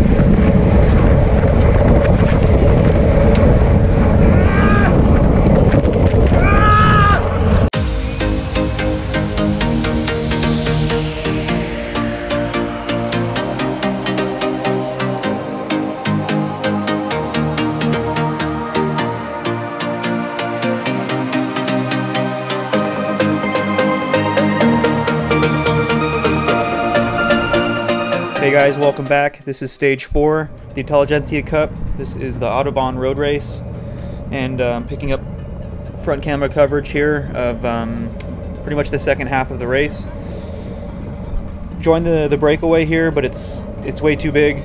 Thank Hey guys, welcome back. This is stage four, the Intelligentsia Cup. This is the Autobahn road race, and I'm picking up front camera coverage here of um, pretty much the second half of the race. Joined the the breakaway here, but it's it's way too big.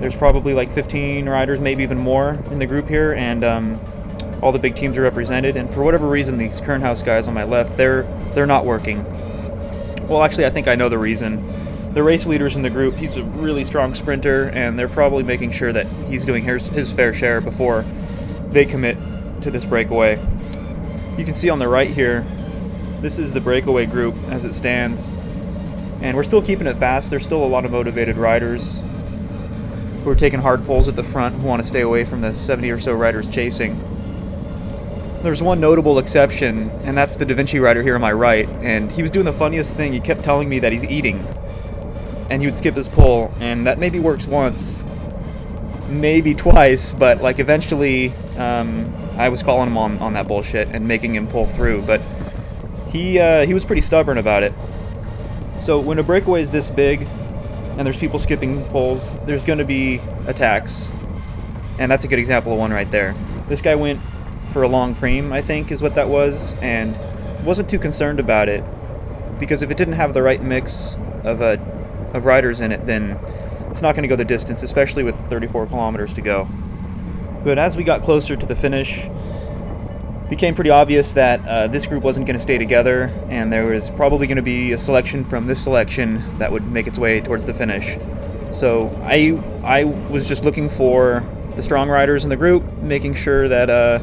There's probably like 15 riders, maybe even more, in the group here, and um, all the big teams are represented. And for whatever reason, these Kern House guys on my left, they're they're not working. Well, actually, I think I know the reason the race leaders in the group, he's a really strong sprinter, and they're probably making sure that he's doing his, his fair share before they commit to this breakaway. You can see on the right here, this is the breakaway group as it stands. And we're still keeping it fast. There's still a lot of motivated riders who are taking hard pulls at the front who want to stay away from the 70 or so riders chasing. There's one notable exception, and that's the Da Vinci rider here on my right. And he was doing the funniest thing. He kept telling me that he's eating and he would skip his pull, and that maybe works once, maybe twice, but like eventually, um, I was calling him on, on that bullshit and making him pull through, but he uh, he was pretty stubborn about it. So when a breakaway is this big, and there's people skipping pulls, there's going to be attacks, and that's a good example of one right there. This guy went for a long cream, I think, is what that was, and wasn't too concerned about it because if it didn't have the right mix of a of riders in it, then it's not going to go the distance, especially with 34 kilometers to go. But as we got closer to the finish, became pretty obvious that uh, this group wasn't going to stay together, and there was probably going to be a selection from this selection that would make its way towards the finish. So I I was just looking for the strong riders in the group, making sure that uh,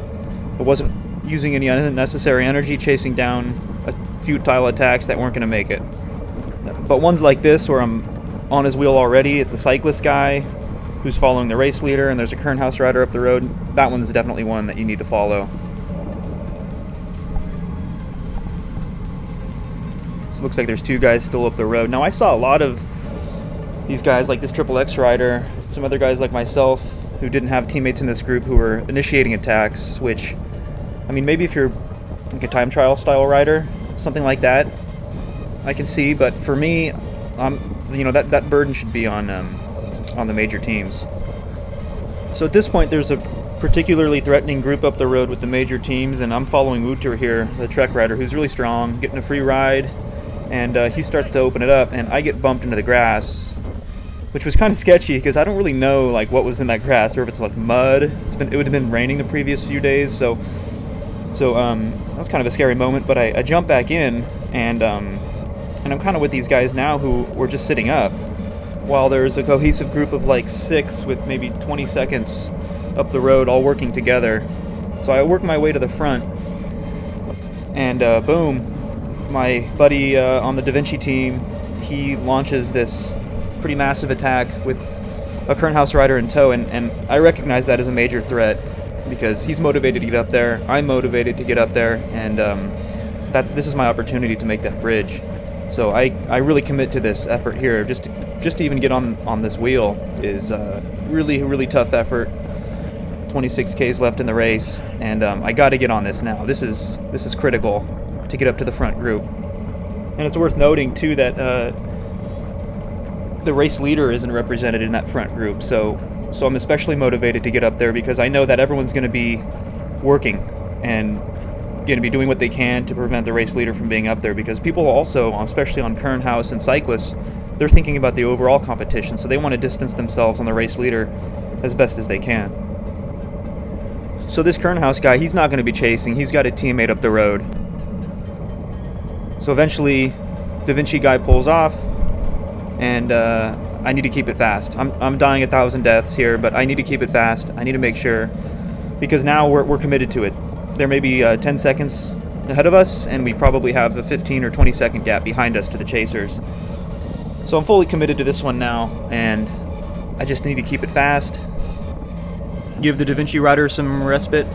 it wasn't using any unnecessary energy chasing down futile attacks that weren't going to make it. But ones like this where I'm on his wheel already, it's a cyclist guy who's following the race leader, and there's a Kern House rider up the road. That one's definitely one that you need to follow. So looks like there's two guys still up the road. Now I saw a lot of these guys like this Triple X rider, some other guys like myself who didn't have teammates in this group who were initiating attacks, which, I mean, maybe if you're like a time trial style rider, something like that, I can see, but for me, you know that that burden should be on um, on the major teams. So at this point, there's a particularly threatening group up the road with the major teams, and I'm following Wouter here, the Trek rider, who's really strong, getting a free ride, and uh, he starts to open it up, and I get bumped into the grass, which was kind of sketchy because I don't really know like what was in that grass or if it's like mud. It's been it would have been raining the previous few days, so so um, that was kind of a scary moment. But I, I jump back in and um, and I'm kind of with these guys now who were just sitting up, while there's a cohesive group of like six with maybe 20 seconds up the road all working together. So I work my way to the front, and uh, boom, my buddy uh, on the Da Vinci team, he launches this pretty massive attack with a Kern House rider in tow, and, and I recognize that as a major threat because he's motivated to get up there, I'm motivated to get up there, and um, that's this is my opportunity to make that bridge. So I, I really commit to this effort here. Just to, just to even get on on this wheel is uh, really really tough effort. 26 Ks left in the race, and um, I got to get on this now. This is this is critical to get up to the front group. And it's worth noting too that uh, the race leader isn't represented in that front group. So so I'm especially motivated to get up there because I know that everyone's going to be working and going to be doing what they can to prevent the race leader from being up there because people also, especially on Kern House and cyclists, they're thinking about the overall competition, so they want to distance themselves on the race leader as best as they can. So this Kern House guy, he's not going to be chasing. He's got a teammate up the road. So eventually, Da Vinci guy pulls off, and uh, I need to keep it fast. I'm, I'm dying a thousand deaths here, but I need to keep it fast. I need to make sure, because now we're, we're committed to it there may be uh, 10 seconds ahead of us, and we probably have a 15 or 20 second gap behind us to the chasers. So I'm fully committed to this one now, and I just need to keep it fast. Give the Da Vinci Rider some respite.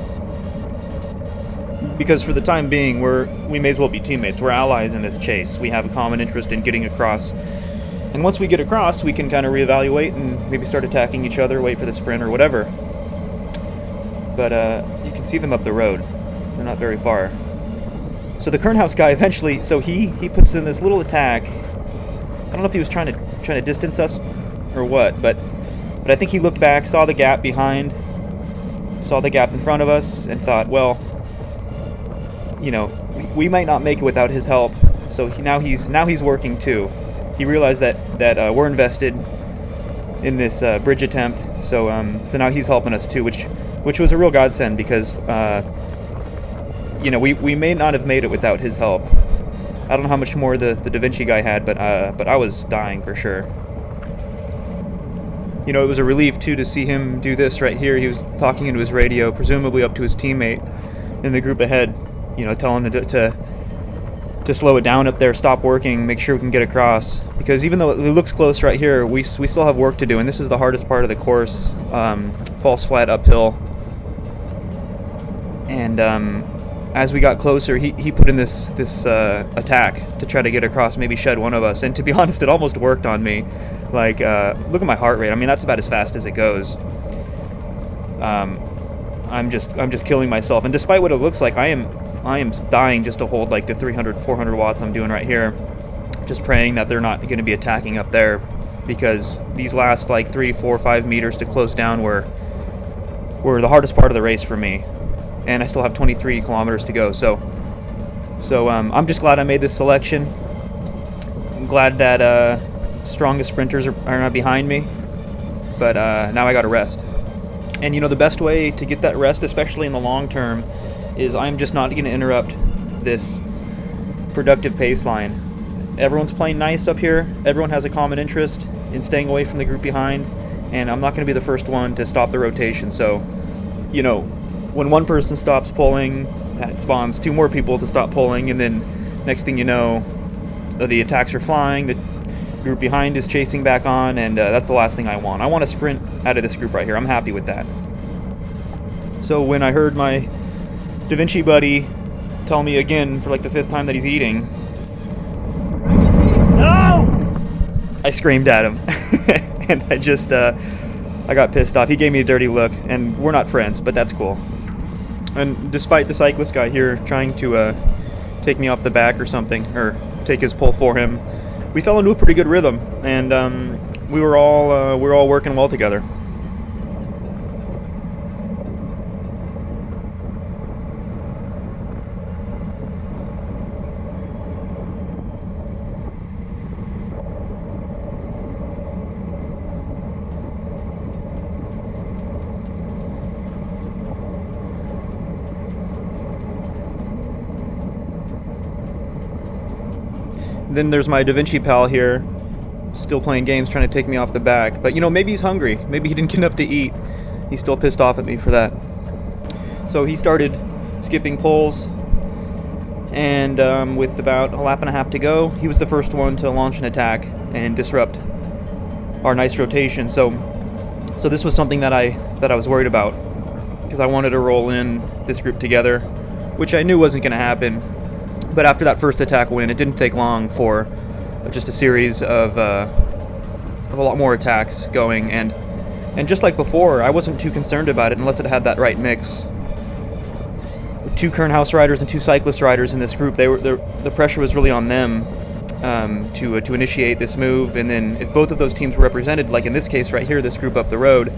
Because for the time being, we're we may as well be teammates. We're allies in this chase. We have a common interest in getting across. And once we get across, we can kind of reevaluate and maybe start attacking each other, wait for the sprint or whatever. But uh, you can see them up the road. They're not very far. So the Kernhouse guy eventually, so he he puts in this little attack. I don't know if he was trying to trying to distance us or what, but but I think he looked back, saw the gap behind, saw the gap in front of us, and thought, well, you know, we, we might not make it without his help. So he, now he's now he's working too. He realized that that uh, we're invested in this uh, bridge attempt, so um, so now he's helping us too, which which was a real godsend because uh, you know we, we may not have made it without his help. I don't know how much more the, the Da Vinci guy had, but uh, but I was dying for sure. You know, it was a relief too to see him do this right here. He was talking into his radio, presumably up to his teammate in the group ahead. You know, telling him to, to to slow it down up there, stop working, make sure we can get across. Because even though it looks close right here, we, we still have work to do, and this is the hardest part of the course, um, false flat uphill. And um, as we got closer, he, he put in this this uh, attack to try to get across, maybe shed one of us. And to be honest, it almost worked on me. Like, uh, look at my heart rate. I mean, that's about as fast as it goes. Um, I'm just I'm just killing myself. And despite what it looks like, I am I am dying just to hold like the 300 400 watts I'm doing right here. Just praying that they're not going to be attacking up there because these last like three, four, five meters to close down were were the hardest part of the race for me and I still have 23 kilometers to go. So, so um, I'm just glad I made this selection. I'm glad that uh, strongest sprinters are, are, not behind me, but uh, now I got to rest. And you know the best way to get that rest, especially in the long term, is I'm just not going to interrupt this productive pace line. Everyone's playing nice up here. Everyone has a common interest in staying away from the group behind, and I'm not going to be the first one to stop the rotation. So, you know, when one person stops pulling, that spawns two more people to stop pulling, and then next thing you know, the attacks are flying, the group behind is chasing back on, and uh, that's the last thing I want. I want to sprint out of this group right here. I'm happy with that. So when I heard my Da Vinci buddy tell me again for like the fifth time that he's eating, no! I screamed at him, and I just, uh, I got pissed off. He gave me a dirty look, and we're not friends, but that's cool. And despite the cyclist guy here trying to uh, take me off the back or something, or take his pull for him, we fell into a pretty good rhythm, and um, we were all uh, we were all working well together. Then there's my Da Vinci pal here, still playing games, trying to take me off the back. But you know, maybe he's hungry. Maybe he didn't get enough to eat. He's still pissed off at me for that. So he started skipping poles, and um, with about a lap and a half to go, he was the first one to launch an attack and disrupt our nice rotation. So, so this was something that I that I was worried about because I wanted to roll in this group together, which I knew wasn't going to happen but after that first attack win, it didn't take long for just a series of, uh, of a lot more attacks going. And, and just like before, I wasn't too concerned about it unless it had that right mix. With two Kernhouse riders and two cyclist riders in this group, they were the pressure was really on them um, to uh, to initiate this move. And then if both of those teams were represented, like in this case right here, this group up the road,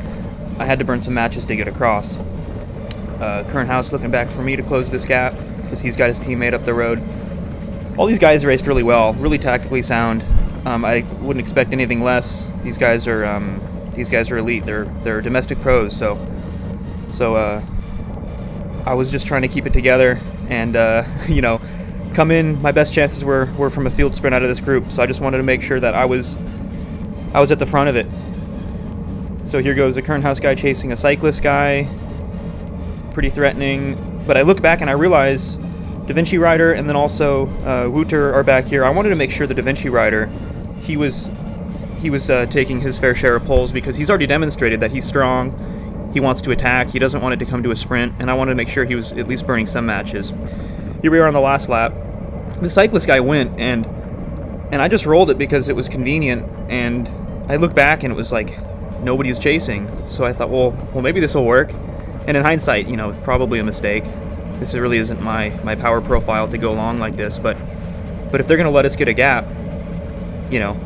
I had to burn some matches to get across. Uh, Kernhouse looking back for me to close this gap because he's got his teammate up the road. All these guys raced really well, really tactically sound. Um, I wouldn't expect anything less. These guys are um, these guys are elite. They're they're domestic pros. So so uh, I was just trying to keep it together and uh, you know come in. My best chances were were from a field sprint out of this group. So I just wanted to make sure that I was I was at the front of it. So here goes a Kernhouse guy chasing a cyclist guy. Pretty threatening. But I look back and I realize Da Vinci Rider and then also uh, Wouter are back here. I wanted to make sure the Da Vinci Rider, he was he was uh, taking his fair share of poles because he's already demonstrated that he's strong. He wants to attack. He doesn't want it to come to a sprint, and I wanted to make sure he was at least burning some matches. Here we are on the last lap. The cyclist guy went, and and I just rolled it because it was convenient. And I looked back, and it was like nobody was chasing. So I thought, well, well, maybe this will work. And in hindsight, you know, probably a mistake. This really isn't my my power profile to go long like this, but but if they're going to let us get a gap, you know,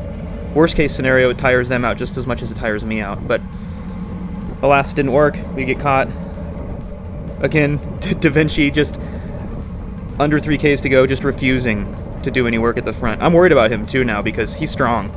worst case scenario, it tires them out just as much as it tires me out. But alas, it didn't work. We get caught. Again, Da Vinci just under 3Ks to go, just refusing to do any work at the front. I'm worried about him too now because he's strong.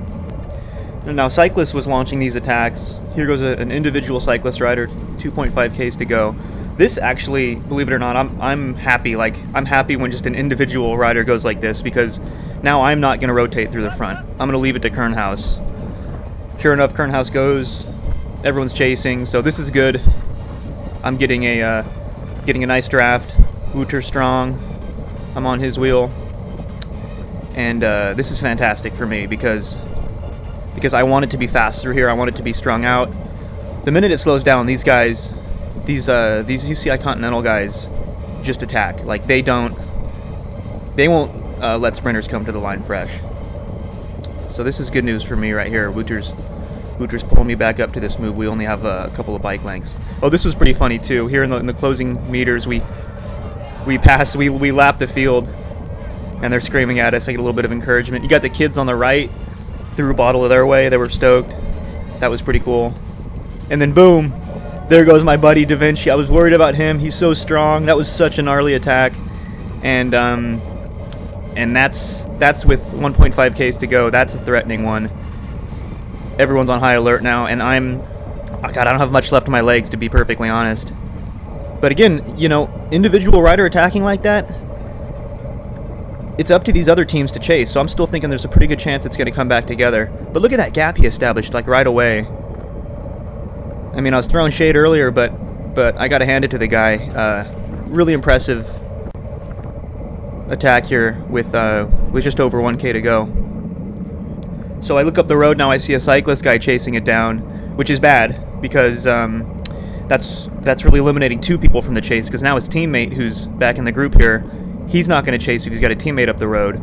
Now, Cyclist was launching these attacks. Here goes a, an individual cyclist rider, 2.5Ks to go. This actually, believe it or not, I'm I'm happy. Like I'm happy when just an individual rider goes like this because now I'm not going to rotate through the front. I'm going to leave it to Kernhouse. Sure enough, Kernhouse goes. Everyone's chasing, so this is good. I'm getting a uh, getting a nice draft. Wouter strong. I'm on his wheel, and uh, this is fantastic for me because because I want it to be faster here. I want it to be strung out. The minute it slows down, these guys these uh, these UCI Continental guys just attack. Like they don't, they won't uh, let sprinters come to the line fresh. So this is good news for me right here. Wouter's Wouter's pulling me back up to this move. We only have a couple of bike lengths. Oh, this was pretty funny too. Here in the, in the closing meters, we we pass, we we lap the field, and they're screaming at us. I get a little bit of encouragement. You got the kids on the right, threw a bottle of their way. They were stoked. That was pretty cool. And then boom, there goes my buddy Da Vinci. I was worried about him. He's so strong. That was such a gnarly attack, and um, and that's that's with 1.5 Ks to go. That's a threatening one. Everyone's on high alert now, and I'm, oh God, I don't have much left in my legs to be perfectly honest. But again, you know, individual rider attacking like that, it's up to these other teams to chase. So I'm still thinking there's a pretty good chance it's going to come back together. But look at that gap he established, like right away. I mean, I was throwing shade earlier, but but I got to hand it to the guy. Uh, really impressive attack here with uh, with just over 1k to go. So I look up the road now. I see a cyclist guy chasing it down, which is bad because um, that's that's really eliminating two people from the chase. Because now his teammate, who's back in the group here, he's not going to chase if he's got a teammate up the road.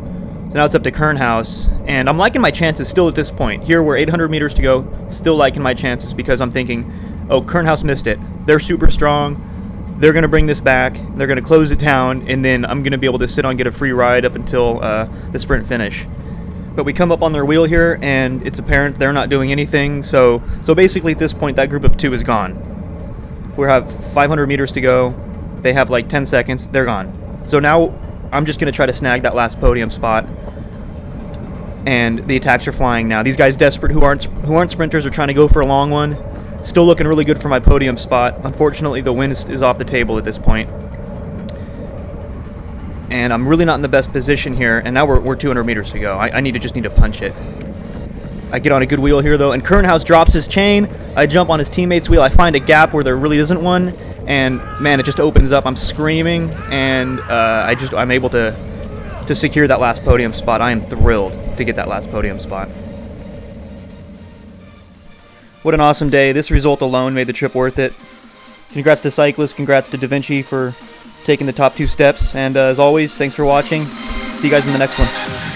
So now it's up to Kernhouse, and I'm liking my chances still at this point. Here we're 800 meters to go, still liking my chances because I'm thinking, oh, Kernhouse missed it. They're super strong. They're going to bring this back. They're going to close it down, and then I'm going to be able to sit on get a free ride up until uh, the sprint finish. But we come up on their wheel here, and it's apparent they're not doing anything. So, so basically at this point, that group of two is gone. We have 500 meters to go. They have like 10 seconds. They're gone. So now I'm just going to try to snag that last podium spot. And the attacks are flying now. These guys desperate who aren't who aren't sprinters are trying to go for a long one. Still looking really good for my podium spot. Unfortunately, the win is, is off the table at this point. And I'm really not in the best position here. And now we're, we're 200 meters to go. I, I need to just need to punch it. I get on a good wheel here though, and Kernhouse drops his chain. I jump on his teammate's wheel. I find a gap where there really isn't one, and man, it just opens up. I'm screaming, and uh, I just I'm able to to secure that last podium spot. I am thrilled to get that last podium spot. What an awesome day. This result alone made the trip worth it. Congrats to Cyclist, congrats to Da Vinci for taking the top two steps, and uh, as always, thanks for watching. See you guys in the next one.